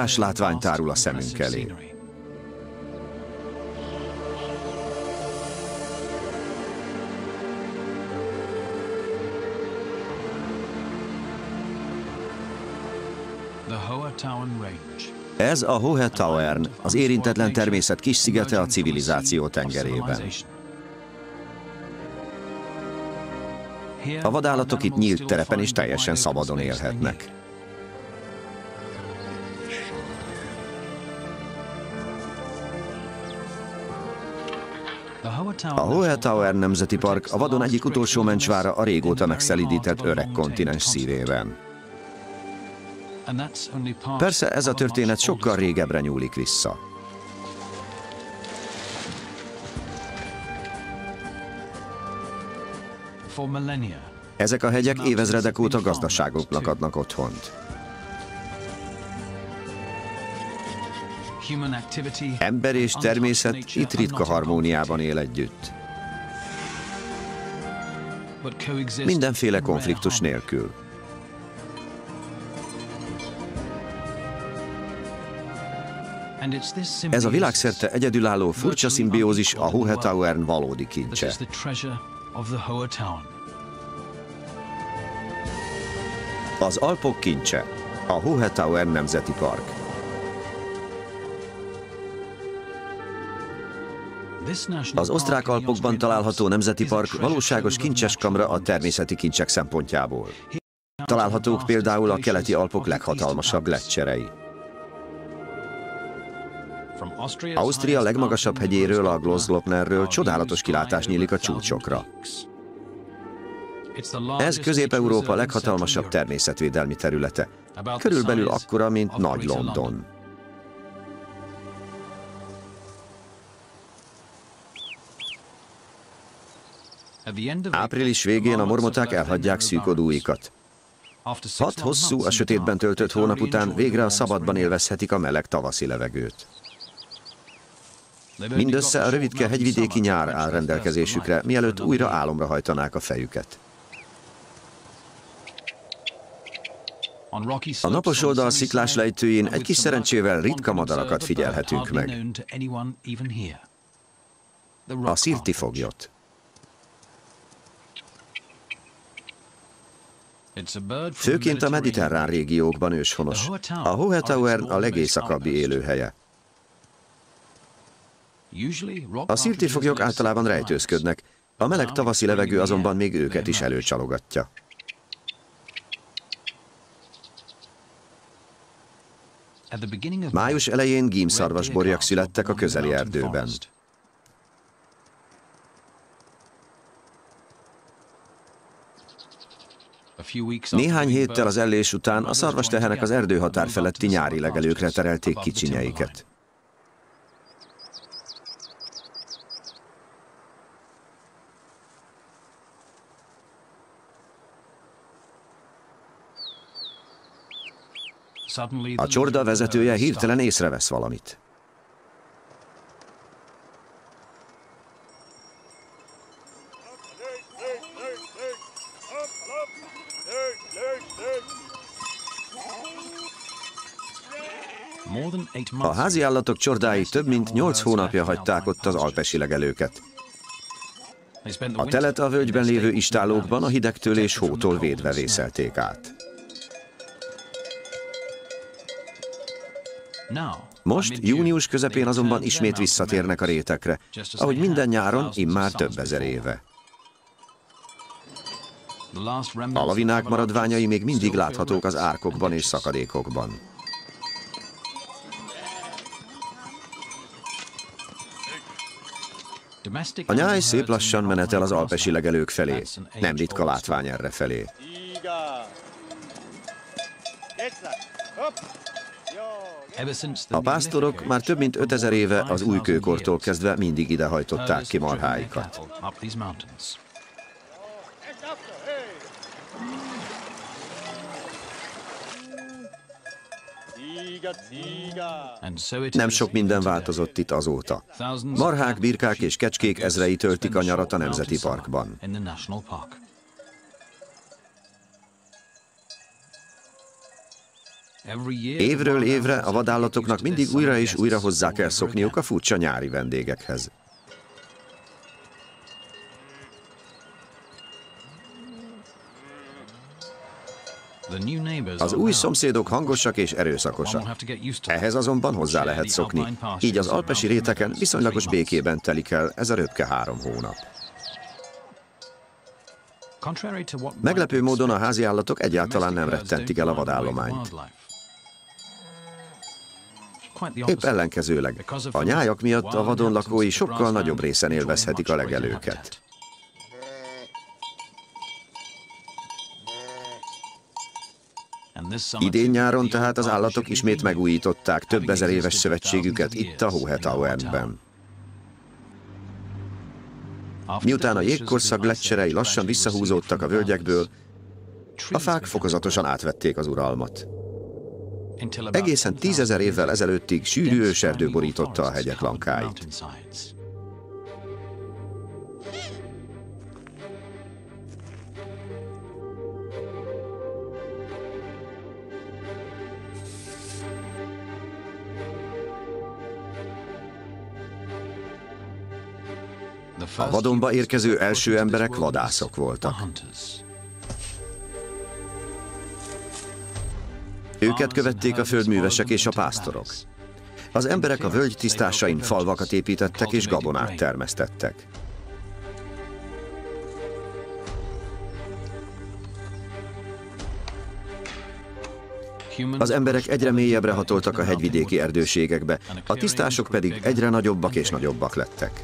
Más látvány tárul a szemünk elé. Ez a Hohe-Tauern, az érintetlen természet kis szigete a civilizáció tengerében. A vadállatok itt nyílt terepen és teljesen szabadon élhetnek. A Hohe-Tauern Nemzeti Park a vadon egyik utolsó mencsvára a régóta megszelidített öreg kontinens szívében. Persze ez a történet sokkal régebbre nyúlik vissza. Ezek a hegyek évezredek óta gazdaságoknak adnak otthont. Ember és természet itt ritka harmóniában él együtt. Mindenféle konfliktus nélkül. Ez a világszerte egyedülálló furcsa szimbiózis a Hohetauern valódi kincse. Az Alpok kincse, a Hohetauern Nemzeti Park. Az osztrák Alpokban található nemzeti park valóságos kincseskamra a természeti kincsek szempontjából. Találhatók például a keleti Alpok leghatalmasabb lecserei. Ausztria legmagasabb hegyéről, a Glosglopnerről csodálatos kilátás nyílik a csúcsokra. Ez Közép-Európa leghatalmasabb természetvédelmi területe. Körülbelül akkora, mint Nagy Április végén a mormoták elhagyják szűkodóikat. Hat hosszú, a sötétben töltött hónap után végre a szabadban élvezhetik a meleg tavaszi levegőt. Mindössze a rövidke hegyvidéki nyár áll rendelkezésükre, mielőtt újra álomra hajtanák a fejüket. A napos oldal sziklás lejtőjén egy kis szerencsével ritka madarakat figyelhetünk meg. A szirti foglyot. Főként a mediterrán régiókban őshonos. A Hohetauern a legészakabbi élőhelye. A szirtifoglyok általában rejtőzködnek, a meleg tavaszi levegő azonban még őket is előcsalogatja. Május elején gímszarvasborjak születtek a közeli erdőben. Néhány héttel az ellés után a szarvastehenek az erdőhatár feletti nyári legelőkre terelték kicsinyeiket. A csorda vezetője hirtelen észrevesz valamit. A házi állatok csordái több mint nyolc hónapja hagyták ott az alpesi legelőket. A telet a völgyben lévő istálókban a hidegtől és hótól védve vészelték át. Most, június közepén azonban ismét visszatérnek a rétekre, ahogy minden nyáron, immár több ezer éve. A lavinák maradványai még mindig láthatók az árkokban és szakadékokban. A nyáj szép lassan menetel az alpesi legelők felé. Nem ritka látvány erre felé. A pásztorok már több mint 5000 éve az újkőkortól kezdve mindig idehajtották ki marháikat. Nem sok minden változott itt azóta. Marhák, birkák és kecskék ezrei töltik a nyarat a Nemzeti Parkban. Évről évre a vadállatoknak mindig újra és újra hozzá kell szokniuk a furcsa nyári vendégekhez. Az új szomszédok hangosak és erőszakosak. Ehhez azonban hozzá lehet szokni. Így az alpesi réteken viszonylagos békében telik el ez a röpke három hónap. Meglepő módon a házi állatok egyáltalán nem rettentik el a vadállományt. Épp ellenkezőleg, a nyájak miatt a vadon lakói sokkal nagyobb részen élvezhetik a legelőket. Idén nyáron tehát az állatok ismét megújították több ezer éves szövetségüket itt a Hohetauerben. Miután a jégkorszak lecserei lassan visszahúzódtak a völgyekből, a fák fokozatosan átvették az uralmat. Egészen tízezer évvel ezelőttig sűrű őserdő borította a hegyek lankáit. A vadonba érkező első emberek vadászok voltak. Őket követték a földművesek és a pásztorok. Az emberek a völgy tisztásain falvakat építettek és gabonát termesztettek. Az emberek egyre mélyebbre hatoltak a hegyvidéki erdőségekbe, a tisztások pedig egyre nagyobbak és nagyobbak lettek.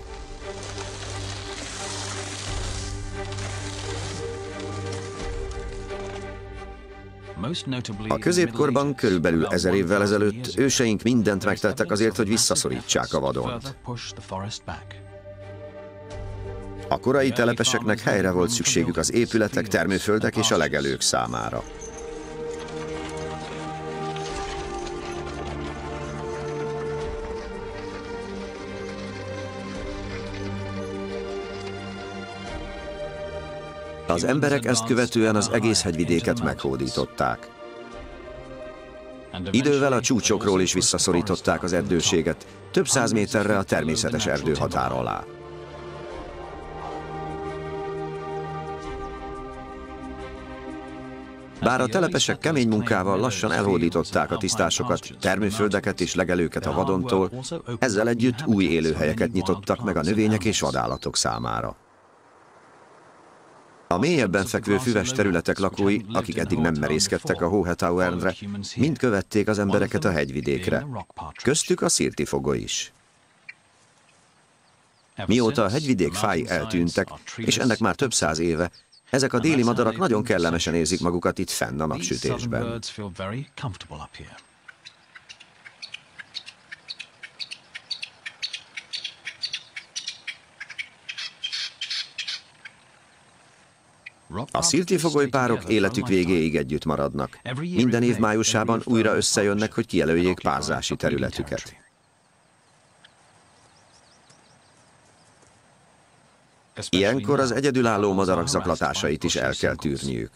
A középkorban, körülbelül ezer évvel ezelőtt őseink mindent megtettek azért, hogy visszaszorítsák a vadont. A korai telepeseknek helyre volt szükségük az épületek, termőföldek és a legelők számára. Az emberek ezt követően az egész hegyvidéket meghódították. Idővel a csúcsokról is visszaszorították az erdőséget, több száz méterre a természetes erdő határ alá. Bár a telepesek kemény munkával lassan elhódították a tisztásokat, termőföldeket és legelőket a vadontól, ezzel együtt új élőhelyeket nyitottak meg a növények és vadállatok számára. A mélyebben fekvő füves területek lakói, akik eddig nem merészkedtek a Hohetauernre, mind követték az embereket a hegyvidékre. Köztük a szirtifogó is. Mióta a hegyvidék fái eltűntek, és ennek már több száz éve, ezek a déli madarak nagyon kellemesen érzik magukat itt fenn a napsütésben. A sziltifogoly párok életük végéig együtt maradnak. Minden év májusában újra összejönnek, hogy kijelöljék párzási területüket. Ilyenkor az egyedülálló madarak zaklatásait is el kell tűrniük.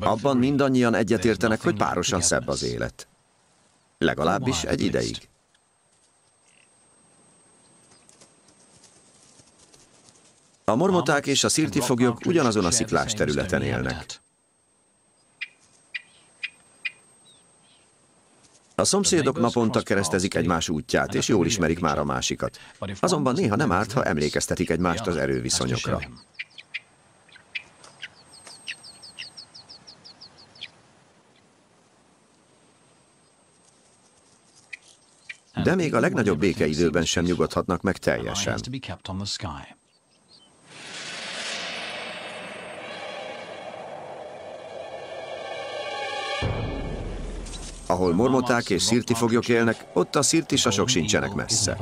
Abban mindannyian egyetértenek, hogy párosan szebb az élet. Legalábbis egy ideig. A mormoták és a szirtifoglyok ugyanazon a sziklás területen élnek. A szomszédok naponta keresztezik egymás útját, és jól ismerik már a másikat. Azonban néha nem árt, ha emlékeztetik egymást az erőviszonyokra. De még a legnagyobb békeidőben sem nyugodhatnak meg teljesen. Ahol mormoták és szirtifoglyok élnek, ott a szirtisasok sincsenek messze.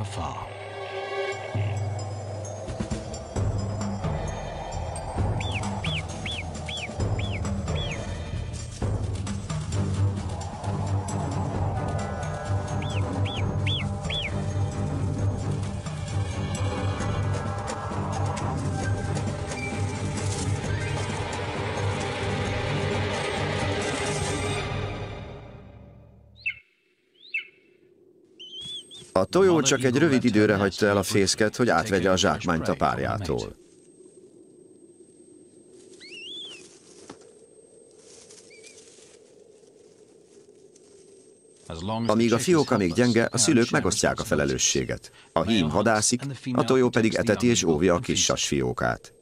Csak egy rövid időre hagyta el a fészket, hogy átvegye a zsákmányt a párjától. Amíg a fióka még gyenge, a szülők megosztják a felelősséget. A hím hadászik, a tojó pedig eteti és óvja a kis sas fiókát.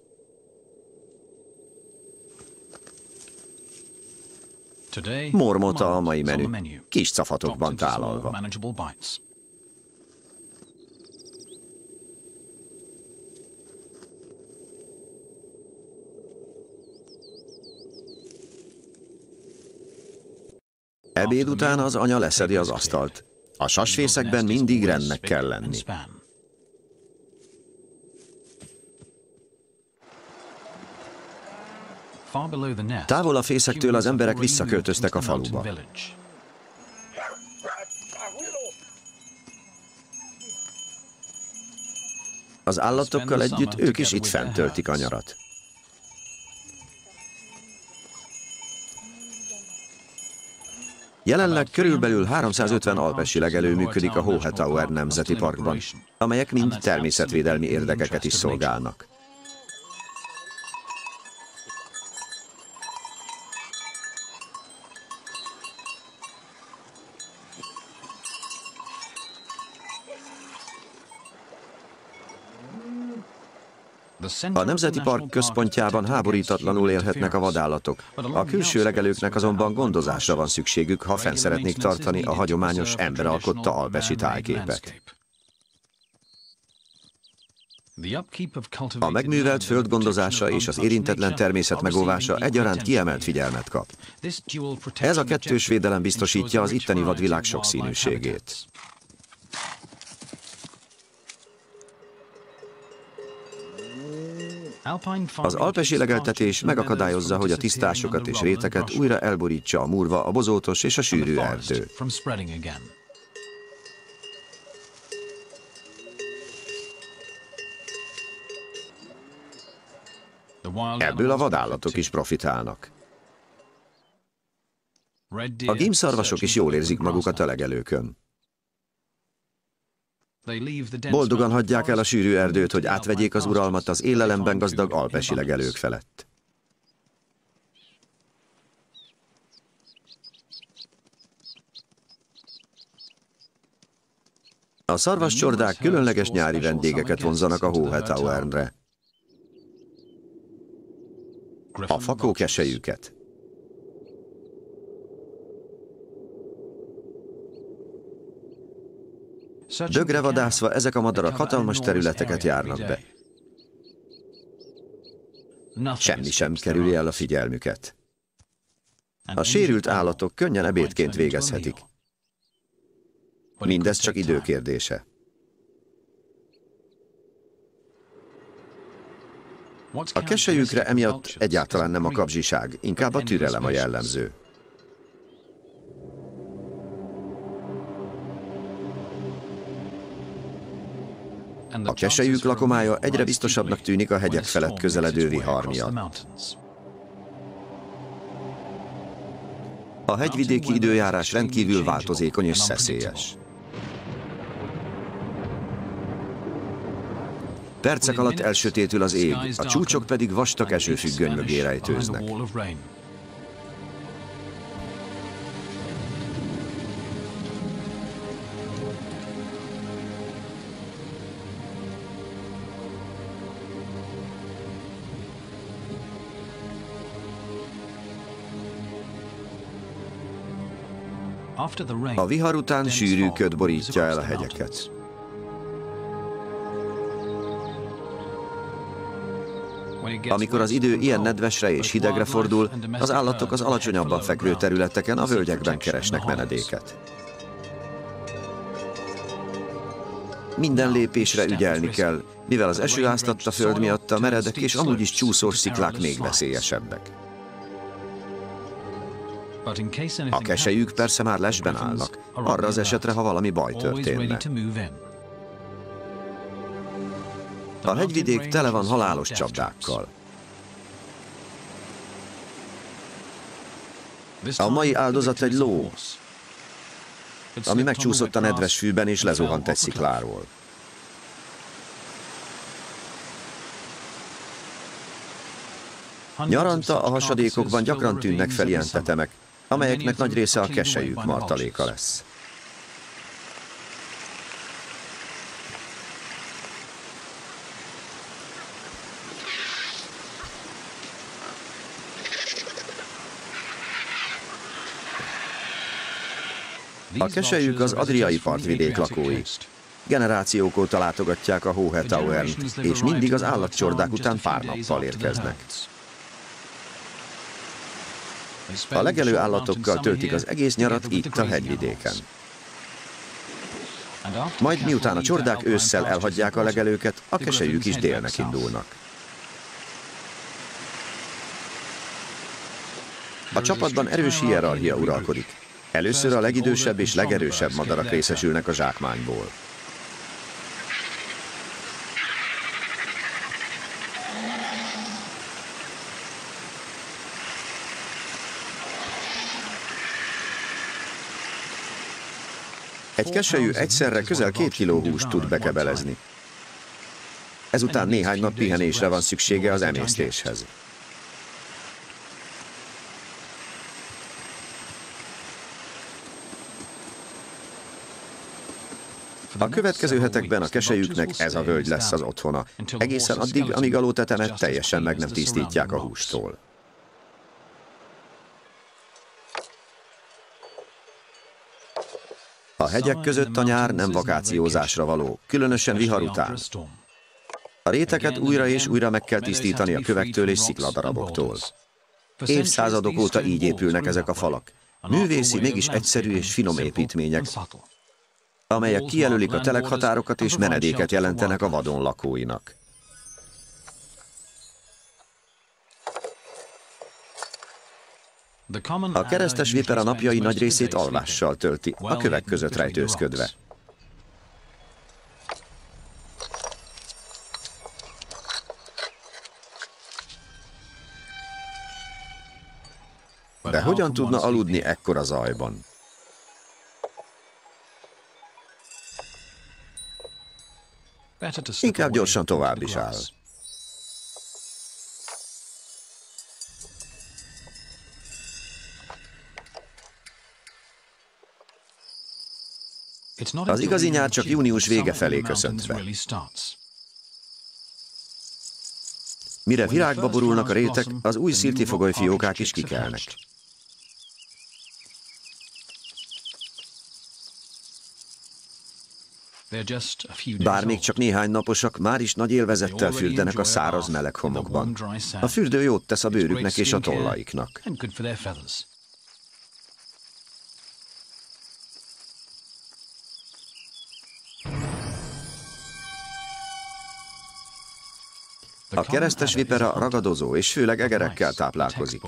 Mormota a mai menü, kis cafatokban tálalva. Ebéd után az anya leszedi az asztalt. A sasfészekben mindig rendnek kell lenni. Távol a fészektől az emberek visszaköltöztek a faluba. Az állatokkal együtt ők is itt fent töltik a nyarat. Jelenleg körülbelül 350 alpesi legelő működik a Hohetauer Nemzeti Parkban, amelyek mind természetvédelmi érdekeket is szolgálnak. A Nemzeti Park központjában háborítatlanul élhetnek a vadállatok. A külső legelőknek azonban gondozásra van szükségük, ha fenn szeretnék tartani a hagyományos emberalkotta albesi tájképet. A megművelt föld gondozása és az érintetlen természet megóvása egyaránt kiemelt figyelmet kap. Ez a kettős védelem biztosítja az itteni vadvilág sokszínűségét. Az alpesi legeltetés megakadályozza, hogy a tisztásokat és réteket újra elborítsa a murva, a bozótos és a sűrű erdő. Ebből a vadállatok is profitálnak. A gímszarvasok is jól érzik magukat a legelőkön. Boldogan hagyják el a sűrű erdőt, hogy átvegyék az uralmat az élelemben gazdag alpesi legelők felett. A szarvascsordák különleges nyári vendégeket vonzanak a Hohetauernre. A fakókesejüket. Dögre vadászva ezek a madarak hatalmas területeket járnak be. Semmi sem kerüli el a figyelmüket. A sérült állatok könnyen ebédként végezhetik. Mindez csak időkérdése. A kesejükre emiatt egyáltalán nem a kapzsiság, inkább a türelem a jellemző. A kesejük lakomája egyre biztosabbnak tűnik a hegyek felett közeledő vihar miatt. A hegyvidéki időjárás rendkívül változékony és szeszélyes. Percek alatt elsötétül az ég, a csúcsok pedig vastag esőfüggöny mögé rejtőznek. A vihar után sűrű köd borítja el a hegyeket. Amikor az idő ilyen nedvesre és hidegre fordul, az állatok az alacsonyabban fekvő területeken, a völgyekben keresnek menedéket. Minden lépésre ügyelni kell, mivel az eső áztatta föld miatt a meredek és amúgy is csúszós sziklák még veszélyesebbek. A kesejük persze már lesben állnak, arra az esetre, ha valami baj történne. A hegyvidék tele van halálos csapdákkal. A mai áldozat egy ló, ami megcsúszott a nedves fűben és lezuhant egy szikláról. Nyaranta a hasadékokban gyakran tűnnek fel ilyen tetemek, amelyeknek nagy része a kesejük martaléka lesz. A kesejük az adriai partvidék lakói. Generációk óta látogatják a Hohetauern, és mindig az állatcsordák után pár nappal érkeznek. A legelő állatokkal töltik az egész nyarat itt a hegyvidéken. Majd miután a csordák ősszel elhagyják a legelőket, a kesejük is délnek indulnak. A csapatban erős hierarchia uralkodik. Először a legidősebb és legerősebb madarak részesülnek a zsákmányból. Egy keselyű egyszerre közel két kiló húst tud bekebelezni. Ezután néhány nap pihenésre van szüksége az emésztéshez. A következő hetekben a kesejüknek ez a völgy lesz az otthona, egészen addig, amíg a lótetemet teljesen meg nem tisztítják a hústól. A hegyek között a nyár nem vakációzásra való, különösen vihar után. A réteket újra és újra meg kell tisztítani a kövektől és szikladaraboktól. Évszázadok óta így épülnek ezek a falak. Művészi, mégis egyszerű és finom építmények, amelyek kijelölik a telekhatárokat és menedéket jelentenek a vadon lakóinak. A keresztes viper a napjai nagy részét alvással tölti, a kövek között rejtőzködve. De hogyan tudna aludni ekkora zajban? Inkább gyorsan tovább is áll. Az igazi nyár csak június vége felé köszönt be. Mire virágba borulnak a rétek, az új sziltifogoly fiókák is kikelnek. Bár még csak néhány naposak, már is nagy élvezettel fürdenek a száraz meleg homokban. A fürdő jót tesz a bőrüknek és a tollaiknak. A keresztes vipera ragadozó és főleg egerekkel táplálkozik.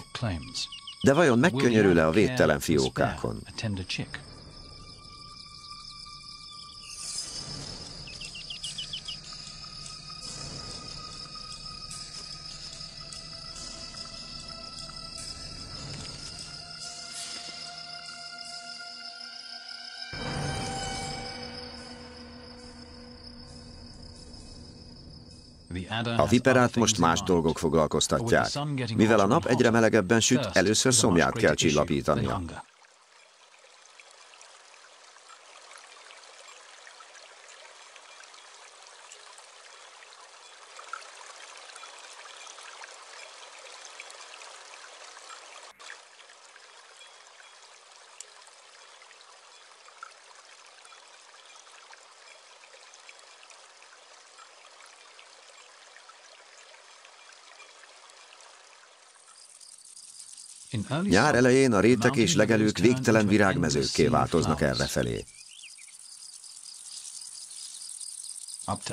De vajon megkönyörül-e a védtelen fiókákon? A viperát most más dolgok foglalkoztatják. Mivel a nap egyre melegebben süt, először szomját kell csillapítania. Nyár elején a rétek és legelők végtelen virágmezőkké változnak errefelé.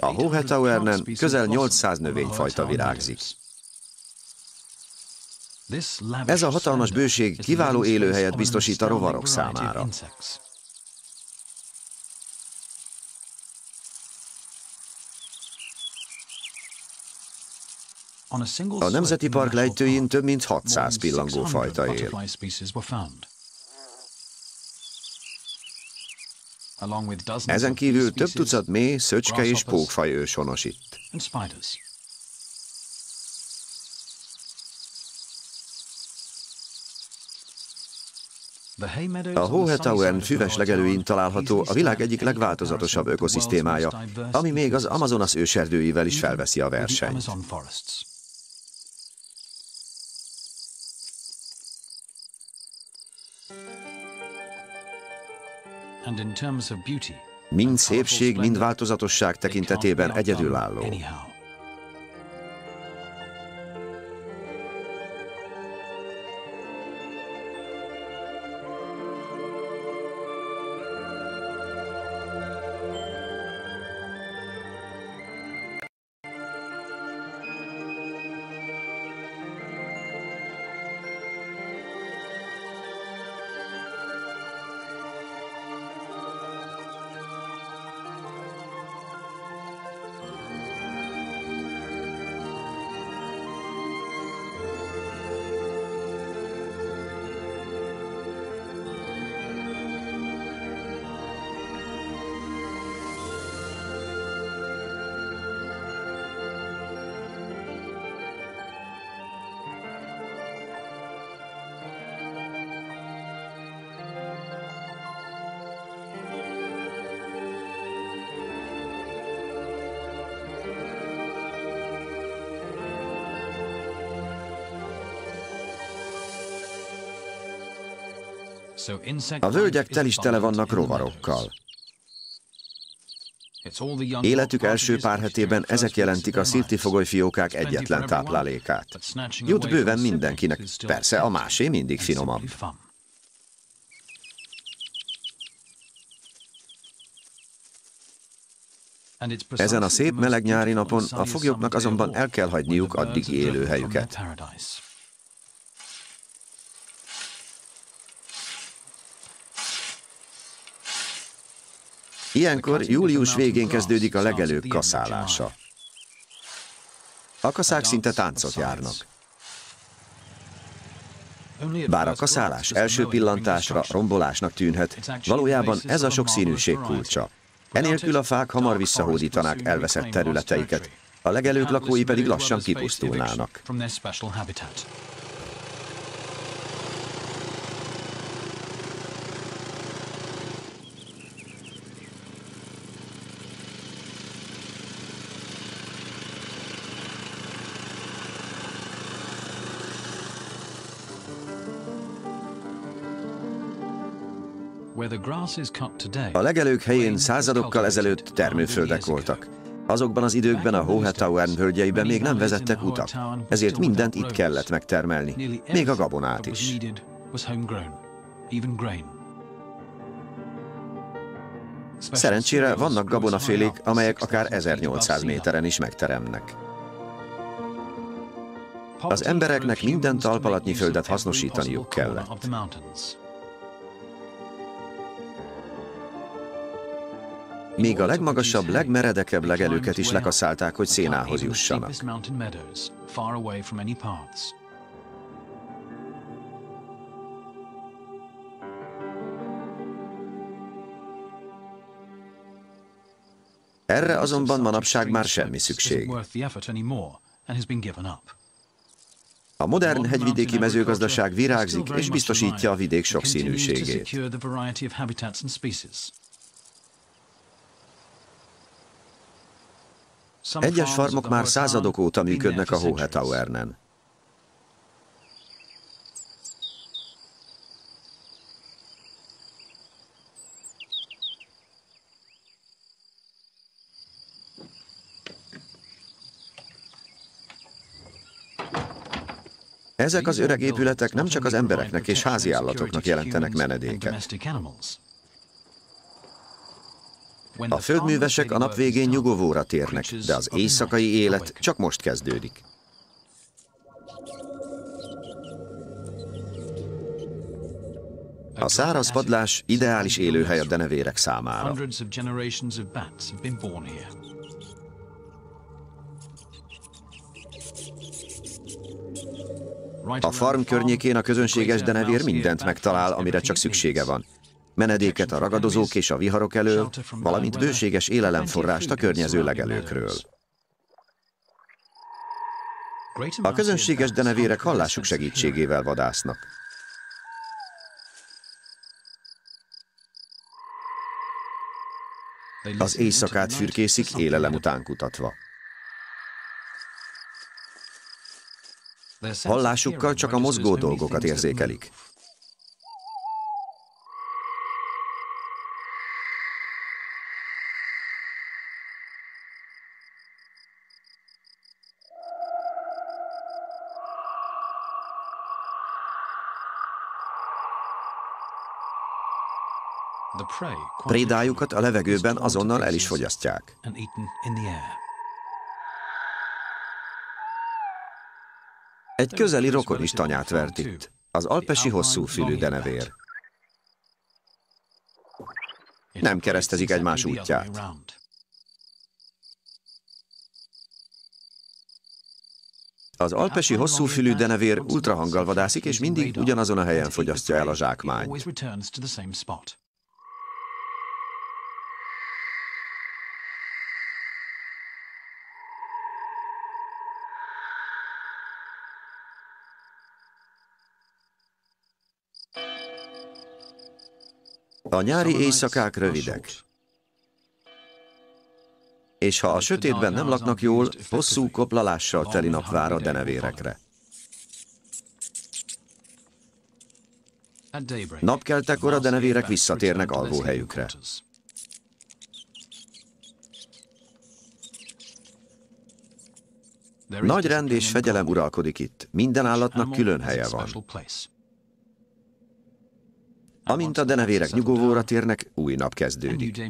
A Hohetauernen közel 800 növényfajta virágzik. Ez a hatalmas bőség kiváló élőhelyet biztosít a rovarok számára. A Nemzeti Park lejtőin több mint 600 pillangófajta él. Ezen kívül több tucat mély, szöcske és pókfaj őshonos itt. A Hohetauern füves legelőin található a világ egyik legváltozatosabb ökoszisztémája, ami még az Amazonas őserdőivel is felveszi a versenyt. Mind szépség, mind változatosság tekintetében egyedülálló. A völgyek tel is tele vannak rovarokkal. Életük első pár hetében ezek jelentik a szirtifogolyfiókák egyetlen táplálékát. Jut bőven mindenkinek, persze a másé mindig finomabb. Ezen a szép meleg nyári napon a foglyoknak azonban el kell hagyniuk addigi élőhelyüket. Ilyenkor július végén kezdődik a legelők kaszálása. A kaszák szinte táncot járnak. Bár a kaszálás első pillantásra rombolásnak tűnhet, valójában ez a sokszínűség kulcsa. Enélkül a fák hamar visszahódítanák elveszett területeiket, a legelők lakói pedig lassan kipusztulnának. A legelők helyén századokkal ezelőtt termőföldek voltak. Azokban az időkben a Hohetauern völgyeiben még nem vezettek utak, ezért mindent itt kellett megtermelni, még a gabonát is. Szerencsére vannak gabonafélék, amelyek akár 1800 méteren is megteremnek. Az embereknek minden talpalatnyi földet hasznosítaniuk kellett. Míg a legmagasabb, legmeredekebb legelőket is lekaszálták, hogy szénához jussanak. Erre azonban manapság már semmi szükség. A modern hegyvidéki mezőgazdaság virágzik és biztosítja a vidék sokszínűségét. Egyes farmok már századok óta működnek a Hohetauernen. Ezek az öreg épületek nem csak az embereknek és házi állatoknak jelentenek menedéket. A földművesek a nap végén nyugovóra térnek, de az éjszakai élet csak most kezdődik. A száraz padlás ideális élőhely a denevérek számára. A farm környékén a közönséges denevér mindent megtalál, amire csak szüksége van. Menedéket a ragadozók és a viharok elől, valamint bőséges élelemforrást a környező legelőkről. A közönséges denevérek hallásuk segítségével vadásznak. Az éjszakát fürkészik élelem után kutatva. Hallásukkal csak a mozgó dolgokat érzékelik. Prédájukat a levegőben azonnal el is fogyasztják. Egy közeli rokon is tanyát vert itt, az alpesi hosszúfülű denevér. Nem keresztezik egymás útját. Az alpesi hosszúfülű denevér ultrahanggal vadászik, és mindig ugyanazon a helyen fogyasztja el a zsákmányt. A nyári éjszakák rövidek. És ha a sötétben nem laknak jól, hosszú koplalással teli nap vár a denevérekre. Napkeltekor a denevérek visszatérnek alvóhelyükre. Nagy rend és fegyelem uralkodik itt. Minden állatnak külön helye van. Amint a denevérek nyugovóra térnek, új nap kezdődik.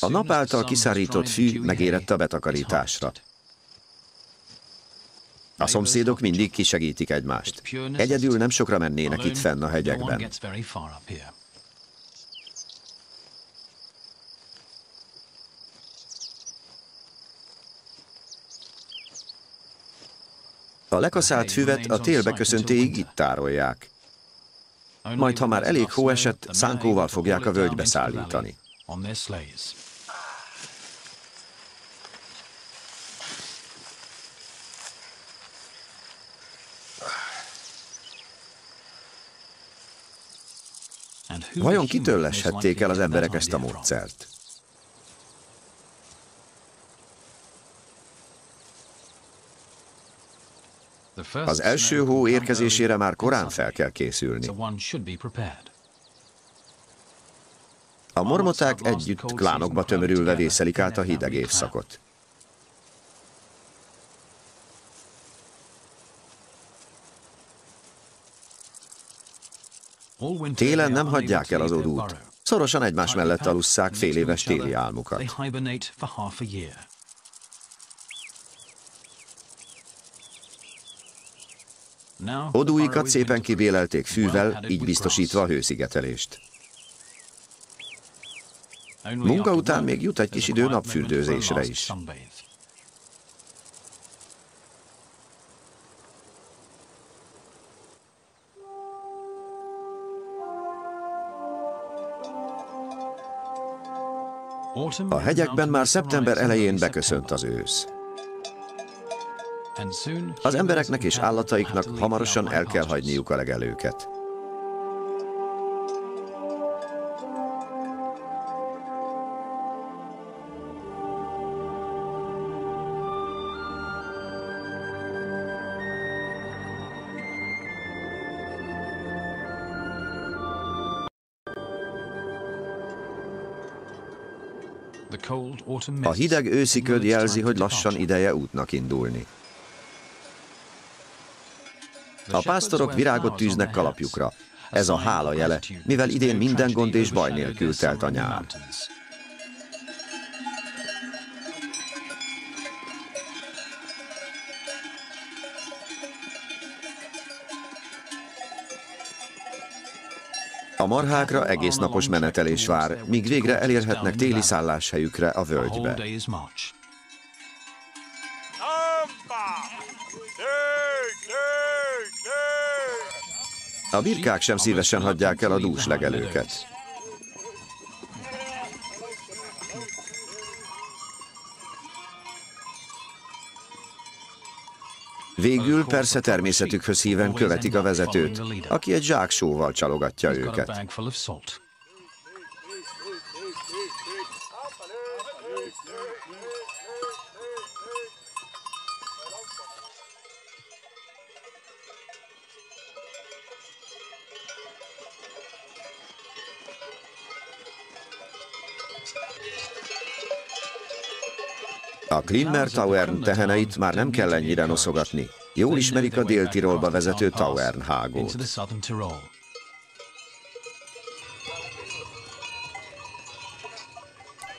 A nap által kiszárított fű megérett a betakarításra. A szomszédok mindig kisegítik egymást. Egyedül nem sokra mennének itt fenn a hegyekben. A lekaszált füvet a télbe köszöntéig itt tárolják. Majd, ha már elég hó esett, szánkóval fogják a völgybe szállítani. Vajon kitől leshették el az emberek ezt a módszert? Az első hó érkezésére már korán fel kell készülni. A mormoták együtt klánokba tömörülve vészelik át a hideg évszakot. Télen nem hagyják el az odút. Szorosan egymás mellett alusszák fél éves téli álmukat. Odúikat szépen kibélelték fűvel, így biztosítva a hőszigetelést. Munka után még jut egy kis idő napfürdőzésre is. A hegyekben már szeptember elején beköszönt az ősz. Az embereknek és állataiknak hamarosan el kell hagyniuk a legelőket. A hideg őszi köd jelzi, hogy lassan ideje útnak indulni. A pásztorok virágot tűznek kalapjukra. Ez a hála jele, mivel idén minden gond és baj nélkül telt a nyár. A marhákra egész napos menetelés vár, míg végre elérhetnek téli szálláshelyükre a völgybe. A birkák sem szívesen hagyják el a dús legelőket. Végül persze természetükhöz híven követik a vezetőt, aki egy zsáksóval csalogatja őket. A Klimmer Tauern teheneit már nem kell ennyire noszogatni. Jól ismerik a Dél-Tirolba vezető Tauern hágót.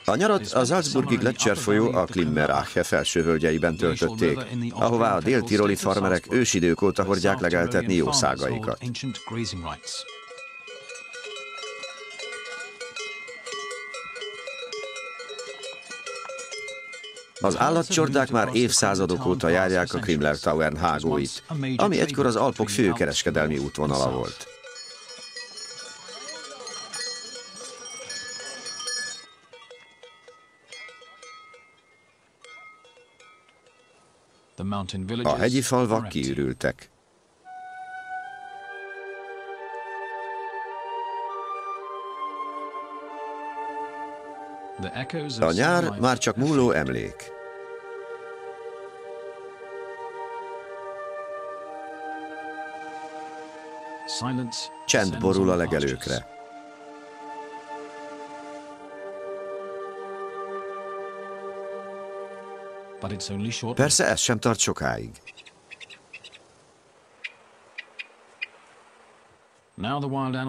A nyarat a Salzburgi Gletscher folyó a Klimmerache felsővölgyeiben töltötték, ahová a dél-tiroli farmerek ősidők óta hordják legeltetni jószágaikat. Az állatcsordák már évszázadok óta járják a Krimler Tauern hágóit, ami egykor az Alpok fő kereskedelmi útvonala volt. A hegyi falvak kiürültek. A nyár már csak múló emlék. Csend borul a legelőkre. Persze ez sem tart sokáig.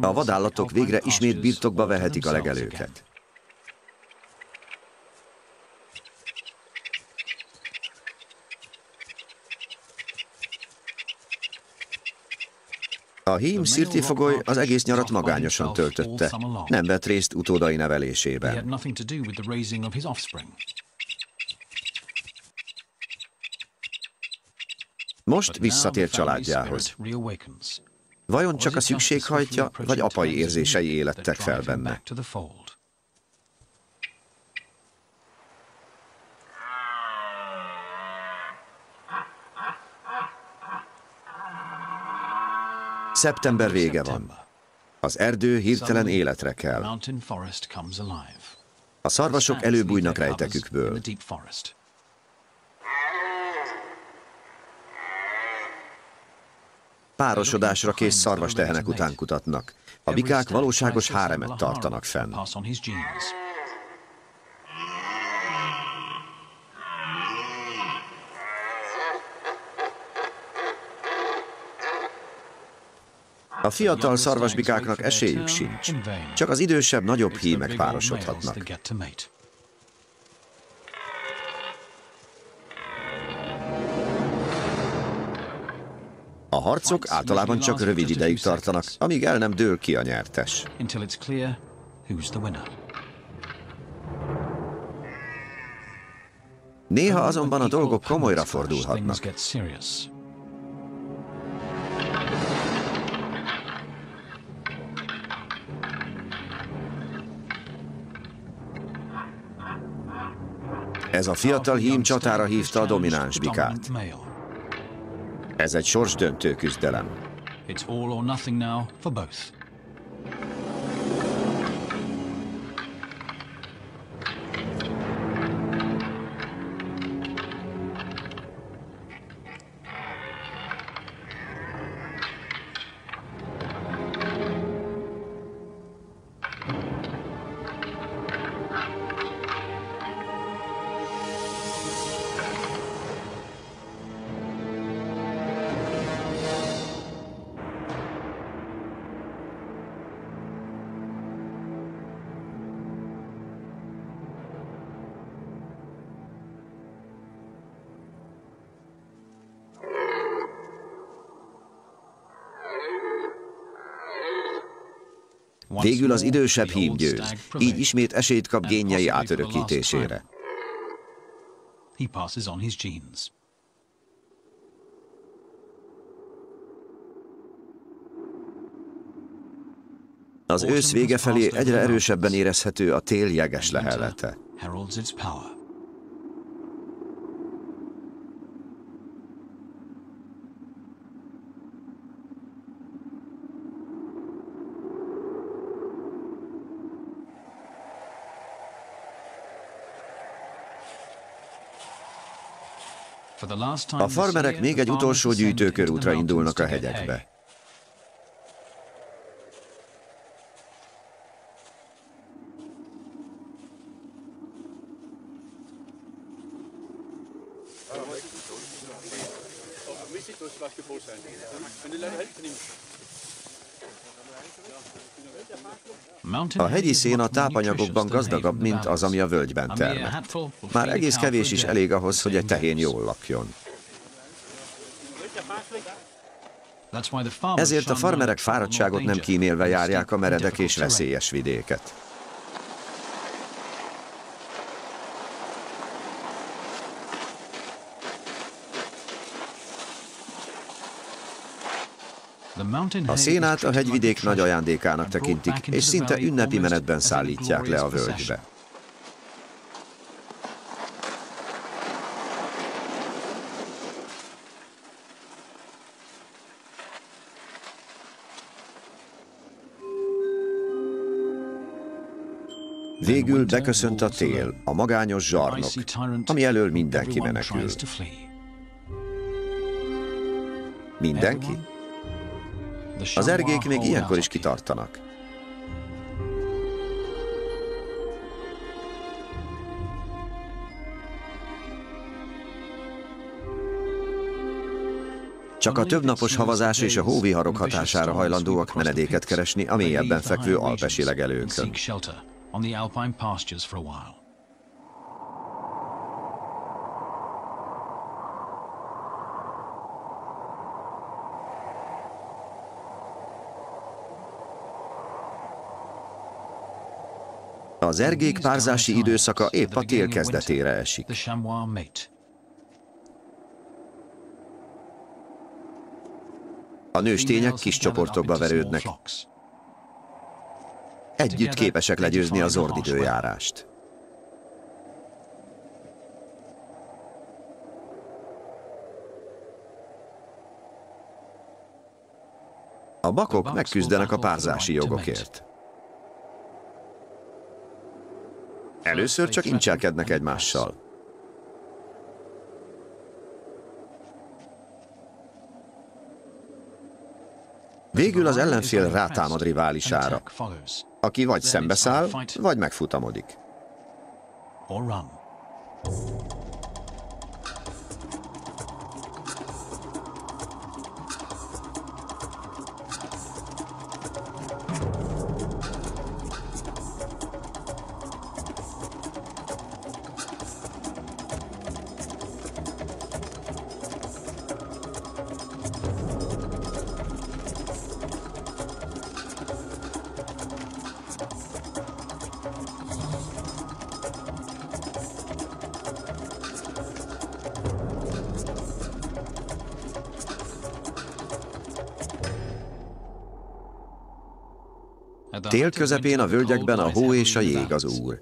A vadállatok végre ismét birtokba vehetik a legelőket. A hím szirtifogoly az egész nyarat magányosan töltötte, nem vett részt utódai nevelésében. Most visszatér családjához. Vajon csak a szükség hajtja, vagy apai érzései élettek fel benne? Szeptember vége van. Az erdő hirtelen életre kell. A szarvasok előbújnak rejtekükből. Párosodásra kész szarvas tehenek után kutatnak. A bikák valóságos háremet tartanak fenn. A fiatal szarvasbikáknak esélyük sincs. Csak az idősebb, nagyobb hímek párosodhatnak. A harcok általában csak rövid ideig tartanak, amíg el nem dől ki a nyertes. Néha azonban a dolgok komolyra fordulhatnak. Ez a fiatal hím csatára hívta a domináns bikát. Ez egy sorsdöntő küzdelem. It's all or nothing now for both. Végül az idősebb hím győz, így ismét esélyt kap génjei átörökítésére. Az ősz vége felé egyre erősebben érezhető a tél jeges lehellete. A farmerek még egy utolsó gyűjtőkörútra indulnak a hegyekbe. A hegyi szén a tápanyagokban gazdagabb, mint az, ami a völgyben termett. Már egész kevés is elég ahhoz, hogy egy tehén jól lakjon. Ezért a farmerek fáradtságot nem kímélve járják a meredek és veszélyes vidéket. A szénát a hegyvidék nagy ajándékának tekintik, és szinte ünnepi menetben szállítják le a völgybe. Végül beköszönt a tél, a magányos zsarnok, ami elől mindenki menekül. Mindenki? Az ergék még ilyenkor is kitartanak. Csak a többnapos havazás és a hóviharok hatására hajlandóak menedéket keresni a mélyebben fekvő alpesi legelőkön. Az ergék párzási időszaka épp a tél kezdetére esik. A nőstények kis csoportokba verődnek. Együtt képesek legyőzni az ordidőjárást. A bakok megküzdenek a párzási jogokért. Először csak incselkednek egymással. Végül az ellenfél rátámad riválisára, aki vagy szembeszáll, vagy megfutamodik. Tél közepén a völgyekben a hó és a jég az úr.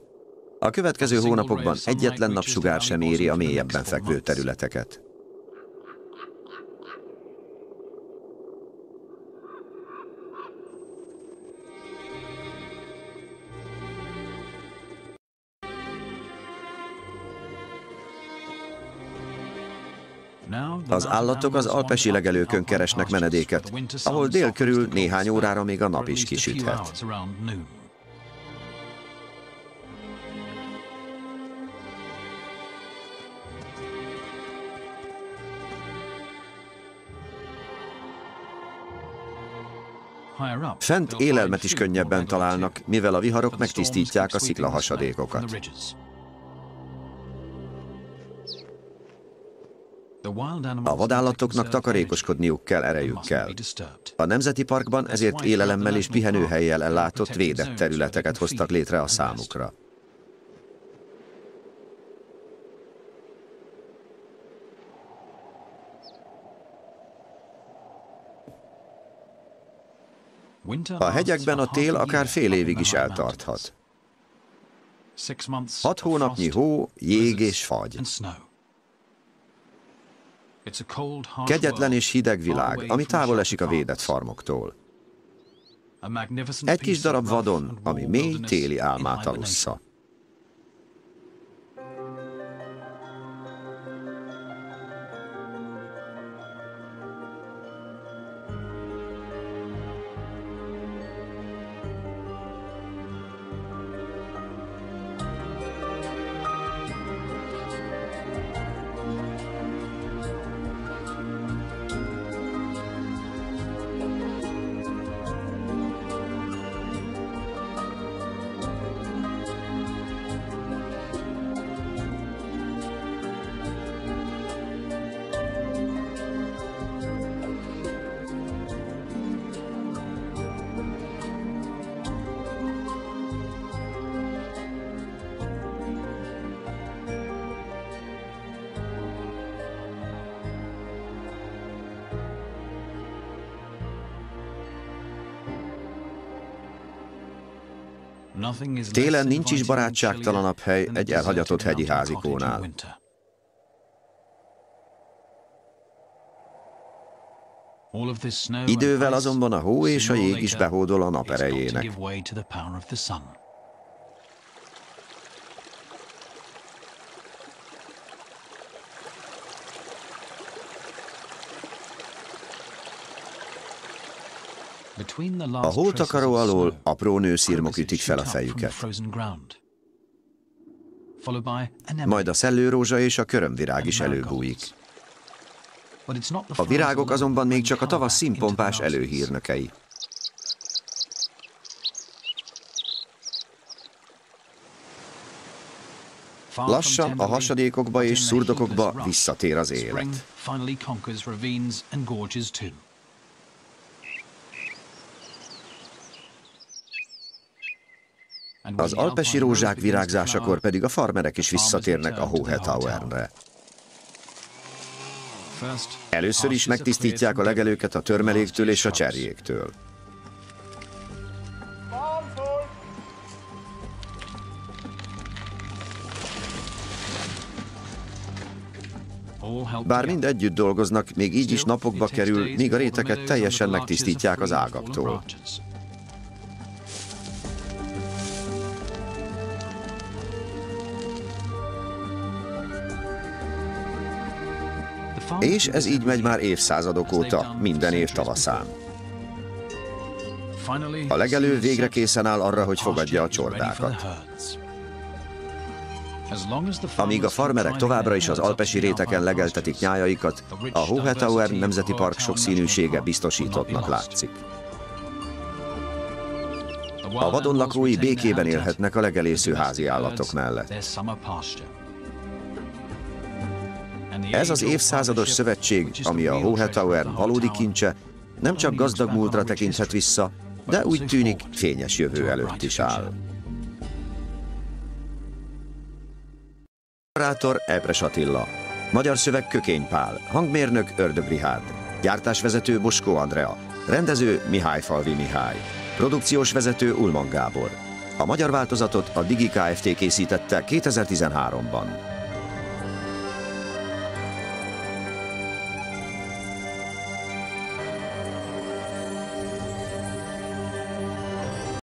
A következő hónapokban egyetlen napsugár sem éri a mélyebben fekvő területeket. Az állatok az alpesi legelőkön keresnek menedéket, ahol dél körül néhány órára még a nap is kisüthet. Fent élelmet is könnyebben találnak, mivel a viharok megtisztítják a sziklahasadékokat. A vadállatoknak takarékoskodniuk kell erejükkel. A Nemzeti Parkban ezért élelemmel és pihenőhelyjel ellátott védett területeket hoztak létre a számukra. A hegyekben a tél akár fél évig is eltarthat. Hat hónapnyi hó, jég és fagy. Kegyetlen és hideg világ, ami távol esik a védett farmoktól. Egy kis darab vadon, ami mély téli álmát alussza. Télen nincs is barátságtalanabb hely egy elhagyatott hegyi házikónál. Idővel azonban a hó és a jég is behódol a nap erejének. A hótakaró alól apró nőszírmok ütik fel a fejüket. Majd a szellőrózsa és a körömvirág is előbújik. A virágok azonban még csak a tavasz színpompás előhírnökei. Lassan a hasadékokba és szurdokokba visszatér az élet. Az alpesi rózsák virágzásakor pedig a farmerek is visszatérnek a Hohetauernre. Először is megtisztítják a legelőket a törmeléktől és a cserjéktől. Bár mind együtt dolgoznak, még így is napokba kerül, míg a réteket teljesen megtisztítják az ágaktól. És ez így megy már évszázadok óta, minden év tavaszán. A legelő végre készen áll arra, hogy fogadja a csordákat. Amíg a farmerek továbbra is az alpesi réteken legeltetik nyájaikat, a Hohetauer Nemzeti Park sokszínűsége biztosítottnak látszik. A vadonlakói békében élhetnek a legelésző házi állatok mellett. Ez az évszázados szövetség, ami a Hohetauer valódi kincse, nem csak gazdag múltra tekinthet vissza, de úgy tűnik fényes jövő előtt is áll. Operátor Epres Attila. Magyar szöveg Kökény Pál. Hangmérnök Ördög Rihárd. Gyártásvezető Boskó Andrea. Rendező Mihály Falvi Mihály. Produkciós vezető Ulman Gábor. A magyar változatot a Digi Kft. készítette 2013-ban.